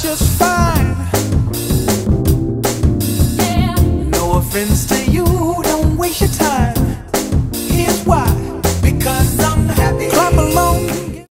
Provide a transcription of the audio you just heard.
just fine. Yeah. No offense to you, don't waste your time.